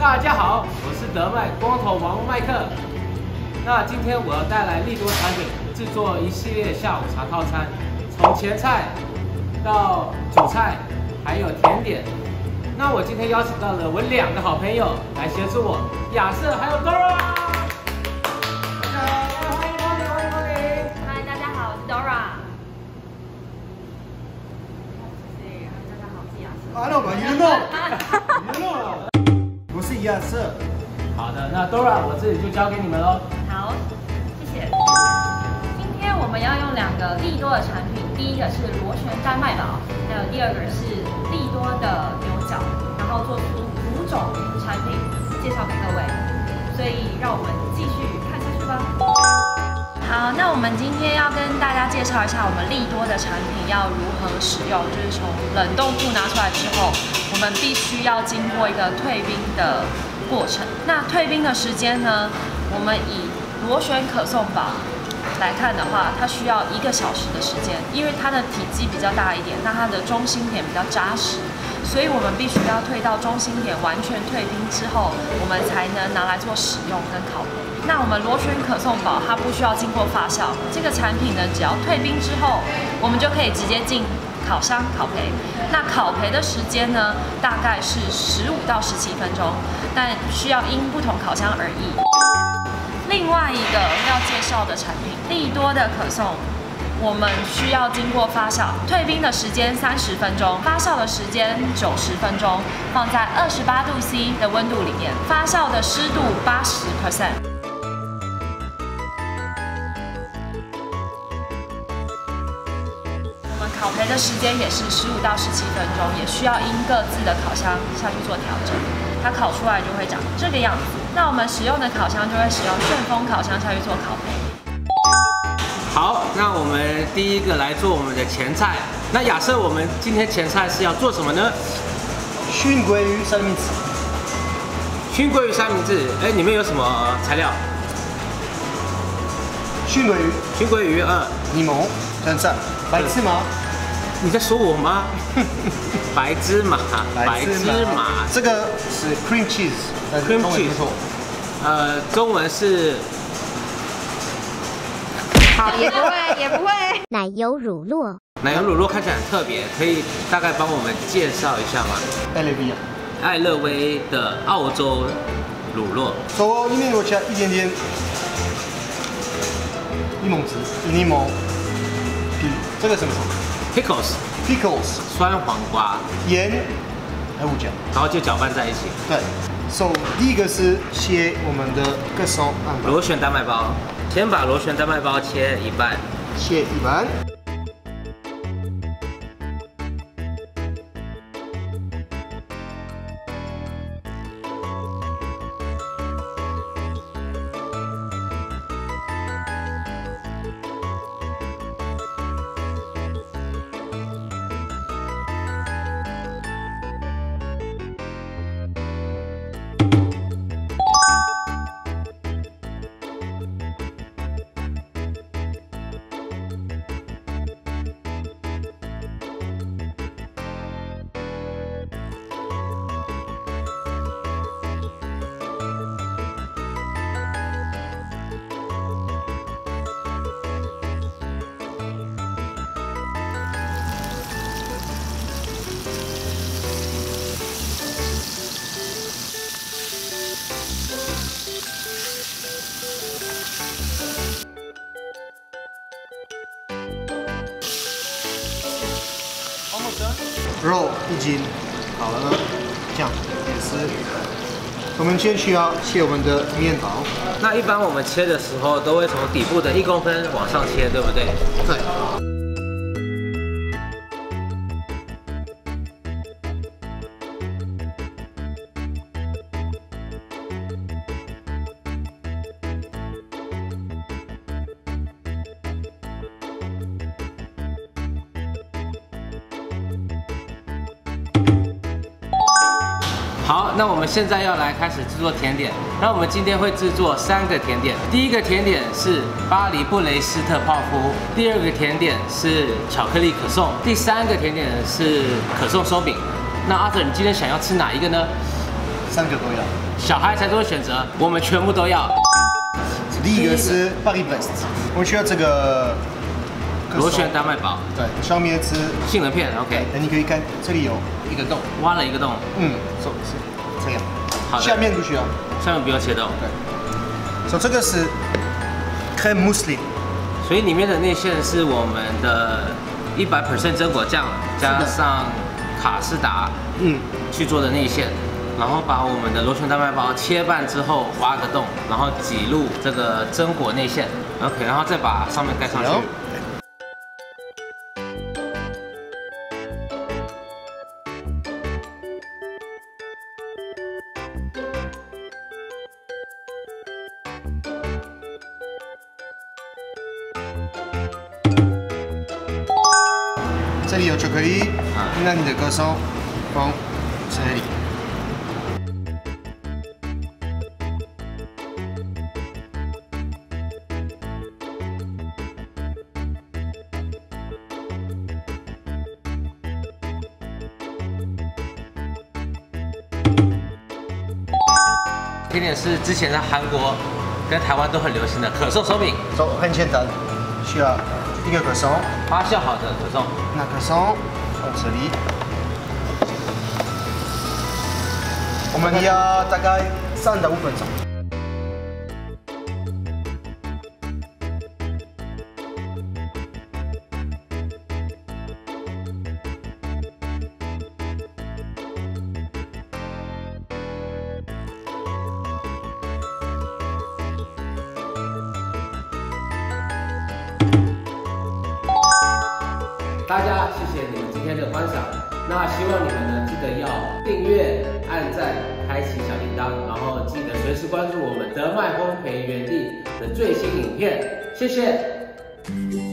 大家好，我是德麦光头王麦克。那今天我要带来利多产品，制作一系列下午茶套餐，从前菜到主菜，还有甜点。那我今天邀请到了我两个好朋友来协助我，亚瑟还有 Dora。欢迎光临，欢迎光临。嗨，大家好，我是 Dora。对，大家好，我是亚瑟。好的，那 Dora 我这里就交给你们喽。好，谢谢。今天我们要用两个利多的产品，第一个是螺旋丹麦堡，还有第二个是利多的牛角，然后做出五种产品介绍给各位。所以让我们继续看下去吧。好，那我们今天要跟大家介绍一下我们利多的产品要如何使用，就是从冷冻库拿出来之后，我们必须要经过一个退冰的过程。那退冰的时间呢，我们以螺旋可颂堡来看的话，它需要一个小时的时间，因为它的体积比较大一点，那它的中心点比较扎实，所以我们必须要退到中心点完全退冰之后，我们才能拿来做使用跟烤焙。那我们螺旋可颂堡它不需要经过发酵，这个产品呢，只要退冰之后，我们就可以直接进烤箱烤焙。那烤焙的时间呢，大概是十五到十七分钟，但需要因不同烤箱而异。另外一个要介绍的产品，利多的可颂，我们需要经过发酵，退冰的时间三十分钟，发酵的时间九十分钟，放在二十八度 C 的温度里面，发酵的湿度八十 percent。我们烤焙的时间也是十五到十七分钟，也需要因各自的烤箱下去做调整。它烤出来就会长这个样子。那我们使用的烤箱就会使用旋风烤箱下去做烤焙。好，那我们第一个来做我们的前菜。那亚瑟，我们今天前菜是要做什么呢？熏鲑鱼三明治，熏鲑鱼三明治。哎，里面有什么材料？熏鲑鱼、熏鲑鱼，嗯，柠檬、香菜、白芝麻、你在说我吗？白芝麻，白芝麻，这个是 cream cheese，cream cheese。呃，中文是也不会，也不会。奶油乳酪，奶油乳酪，看起来很特别，可以大概帮我们介绍一下吗？艾乐威，艾乐威的澳洲乳酪，所以我里面我加一点点柠檬汁，柠檬皮，这个什么？Pickles pickles，酸黄瓜，盐还有胡椒。然后就搅拌在一起。对，so 第一个是切我们的各松汉堡，螺旋丹麦包，先把螺旋丹麦包切一半，切一半。肉一斤好了呢，这样也是。我们先需要切我们的面包，那一般我们切的时候都会从底部的一公分往上切，对不对？对，好，那我们现在要来开始制作甜点。那我们今天会制作三个甜点，第一个甜点是巴黎布雷斯特泡芙，第二个甜点是巧克力可颂，第三个甜点是可颂松饼。那阿 r 你今天想要吃哪一个呢？三个都要。小孩才做选择，我们全部都要。第一个是 Paris Brest，我们需要这个螺旋丹麦堡，对，上面是杏仁片，OK。那你可以看这里有一个洞，挖了一个洞，嗯，是这样。好的。下面不需要，下面不要切洞。对。所以这个是 crème mousseline，所以里面的内馅是我们的一百 percent 榛果酱加上卡士达，嗯，去做的内馅。然后把我们的螺旋丹麦包切半之后挖个洞，然后挤入这个榛果内馅，OK，然后再把上面盖上去。这里有巧克力，那你的歌手放这里。甜点是之前在韩国跟台湾都很流行的可颂手饼，手很简单，需要一个可颂，发酵好的可颂，那可颂放这里，我们要大概三到五分钟。大家谢谢你们今天的观赏，那希望你们呢记得要订阅、按赞、开启小铃铛，然后记得随时关注我们德麦烘焙园地的最新影片，谢谢。